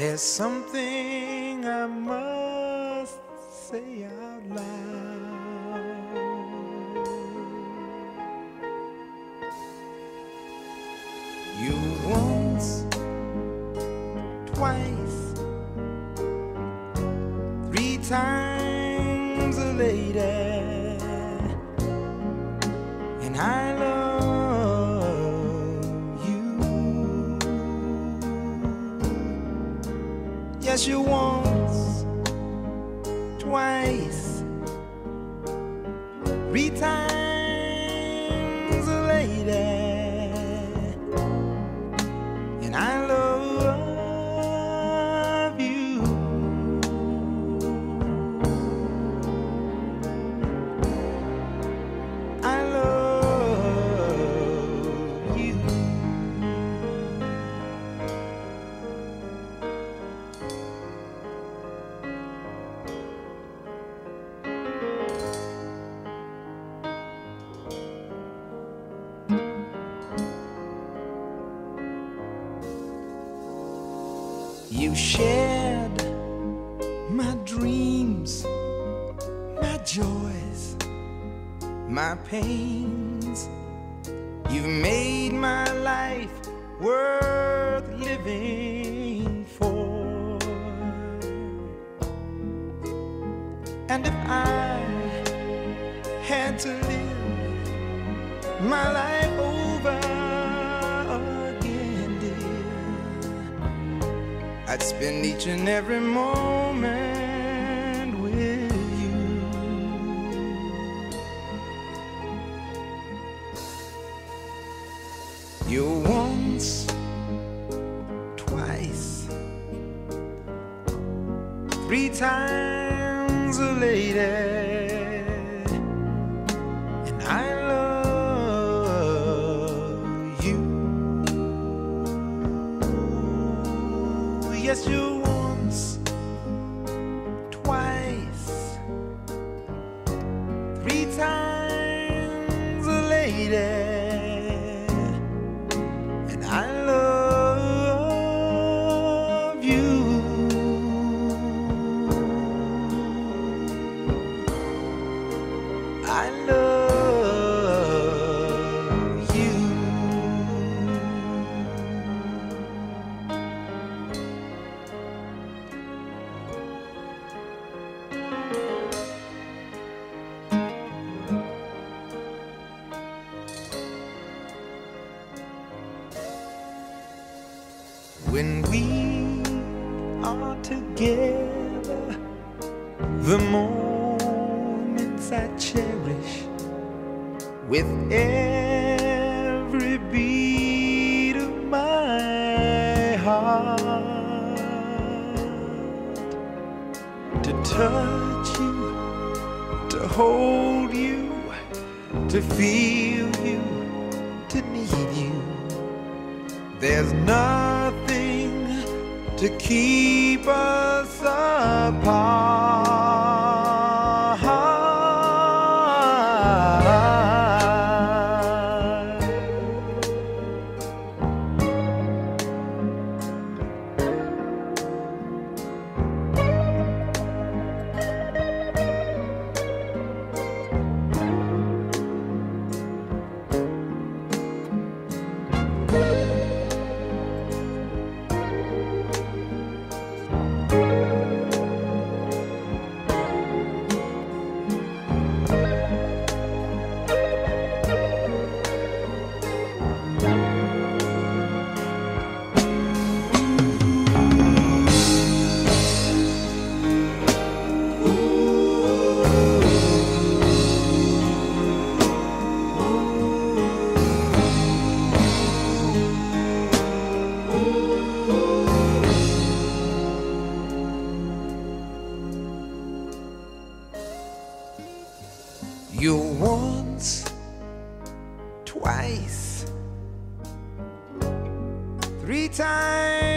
there's something I must say out loud. You once, twice, three times a lady, Yes, you once, twice, three times You shared my dreams, my joys, my pains. You've made my life worth living for. And if I had to live my life over I'd spend each and every moment with you. You're once, twice, three times a lady, and I Yes, you once, twice, three times a lady, and I When we are together, the moments I cherish with every beat of my heart. To touch you, to hold you, to feel you, to need you. There's nothing to keep us apart. You once, twice, three times